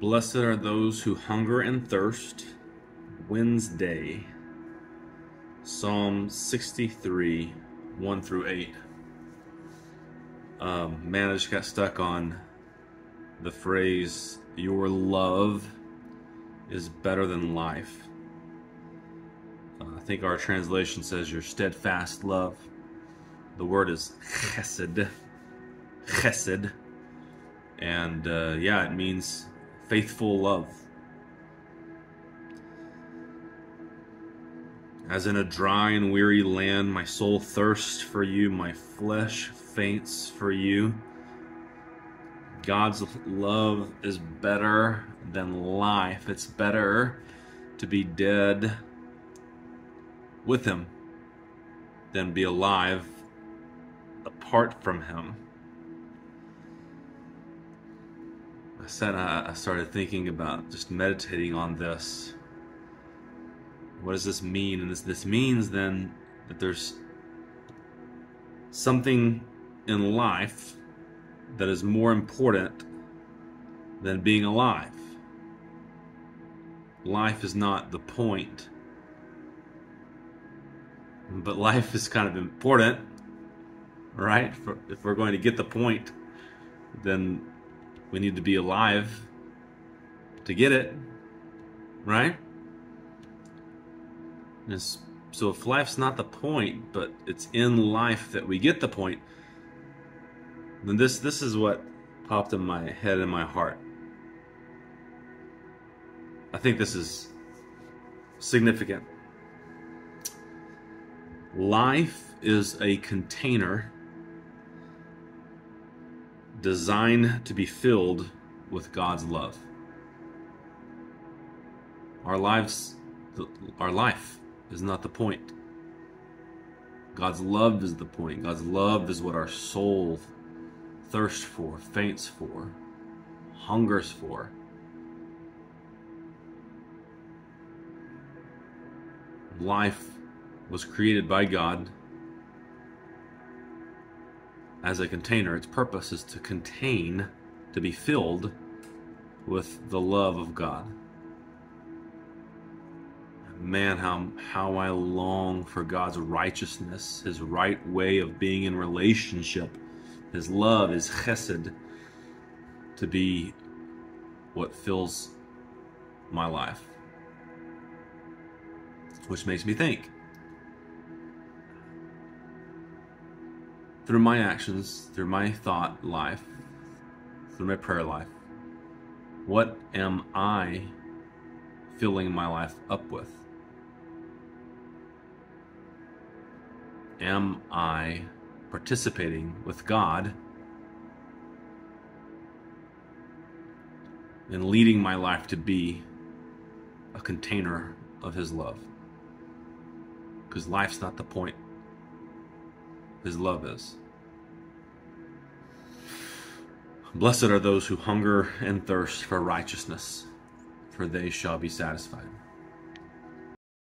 Blessed are those who hunger and thirst. Wednesday. Psalm 63, 1 through 8. Um, man, I just got stuck on the phrase, Your love is better than life. Uh, I think our translation says, Your steadfast love. The word is chesed. Chesed. And uh, yeah, it means faithful love. As in a dry and weary land, my soul thirsts for you, my flesh faints for you. God's love is better than life. It's better to be dead with Him than be alive apart from Him. Said I started thinking about just meditating on this. What does this mean? And this this means then that there's something in life that is more important than being alive. Life is not the point. But life is kind of important, right? If we're going to get the point, then we need to be alive to get it, right? And so if life's not the point, but it's in life that we get the point, then this this is what popped in my head and my heart. I think this is significant. Life is a container designed to be filled with God's love. Our lives, our life is not the point. God's love is the point. God's love is what our soul thirsts for, faints for, hungers for. Life was created by God as a container. Its purpose is to contain, to be filled with the love of God. Man, how, how I long for God's righteousness, His right way of being in relationship, His love, His chesed, to be what fills my life. Which makes me think through my actions, through my thought life, through my prayer life, what am I filling my life up with? Am I participating with God and leading my life to be a container of His love? Because life's not the point his love is. Blessed are those who hunger and thirst for righteousness, for they shall be satisfied.